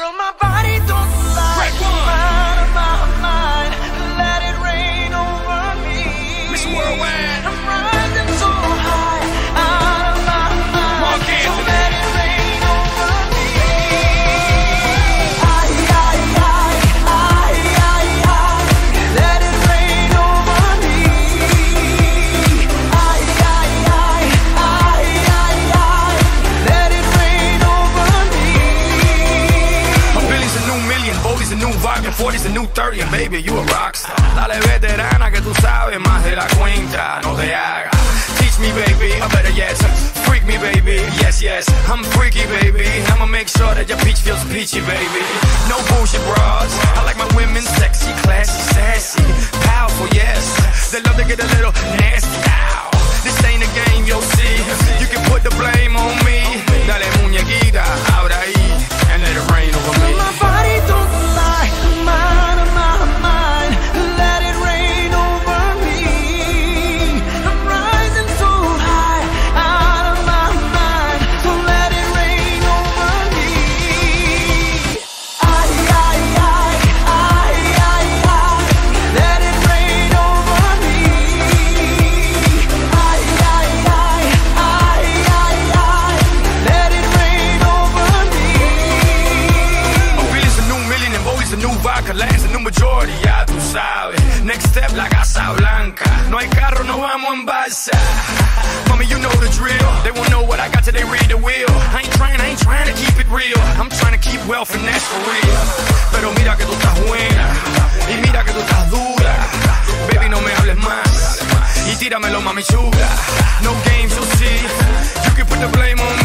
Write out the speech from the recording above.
Girl, my body don't lie. 40's a new 30, and baby, you a rockstar. Dale veterana que tú sabes más de la cuenta, no te hagas. Teach me, baby, or better yet, freak me, baby. Yes, yes, I'm freaky, baby. I'ma make sure that your peach feels peachy, baby. No bullshit bras. I like my and a new vodka, Lance a new majority, ya tú sabes. Next step, la Casa Blanca. No hay carro, no vamos en balsa. Mami, you know the drill. They won't know what I got till they read the wheel. I ain't trying, I ain't trying to keep it real. I'm trying to keep wealth and that's for real. Pero mira que tú estás buena. Y mira que tú estás dura. Baby, no me hables más. Y tíramelo, mami chula. No games, you'll see. You can put the blame on